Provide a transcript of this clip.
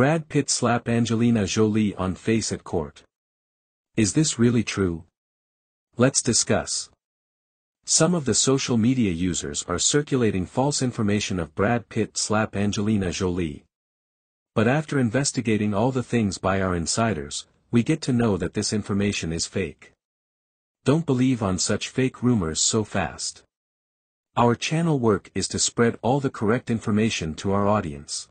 Brad Pitt slap Angelina Jolie on face at court. Is this really true? Let's discuss. Some of the social media users are circulating false information of Brad Pitt slap Angelina Jolie. But after investigating all the things by our insiders, we get to know that this information is fake. Don't believe on such fake rumors so fast. Our channel work is to spread all the correct information to our audience.